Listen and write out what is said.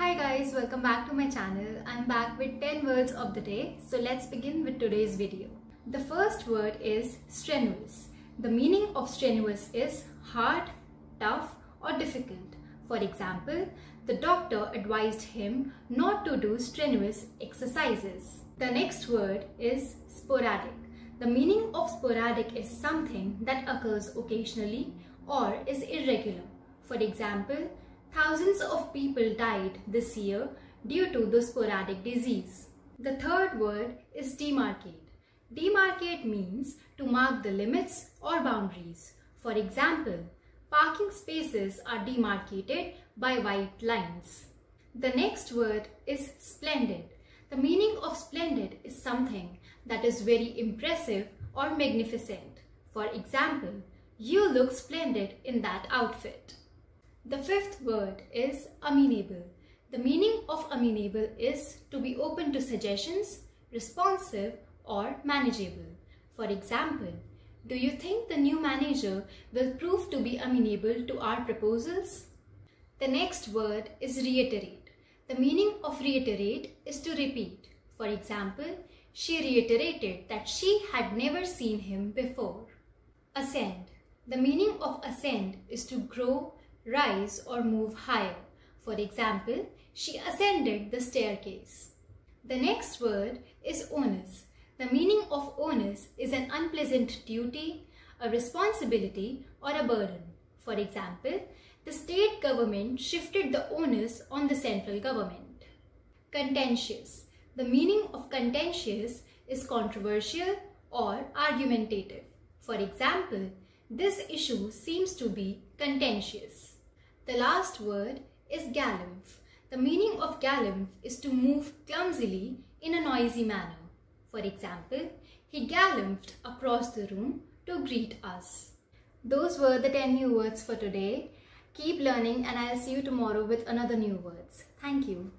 Hi guys, welcome back to my channel. I'm back with 10 words of the day. So let's begin with today's video. The first word is strenuous. The meaning of strenuous is hard, tough or difficult. For example, the doctor advised him not to do strenuous exercises. The next word is sporadic. The meaning of sporadic is something that occurs occasionally or is irregular. For example, thousands of people died this year due to the sporadic disease. The third word is demarcate. Demarcate means to mark the limits or boundaries. For example, parking spaces are demarcated by white lines. The next word is splendid. The meaning of splendid is something that is very impressive or magnificent. For example, you look splendid in that outfit. The fifth word is amenable. The meaning of amenable is to be open to suggestions, responsive or manageable. For example, do you think the new manager will prove to be amenable to our proposals? The next word is reiterate. The meaning of reiterate is to repeat. For example, she reiterated that she had never seen him before. Ascend. The meaning of ascend is to grow, rise or move higher. For example, she ascended the staircase. The next word is onus. The meaning of onus is an unpleasant duty, a responsibility or a burden. For example, the state government shifted the onus on the central government. Contentious. The meaning of contentious is controversial or argumentative. For example, this issue seems to be contentious. The last word is galumph. The meaning of galumph is to move clumsily in a noisy manner. For example, he galumphed across the room to greet us. Those were the 10 new words for today. Keep learning and I'll see you tomorrow with another new words. Thank you.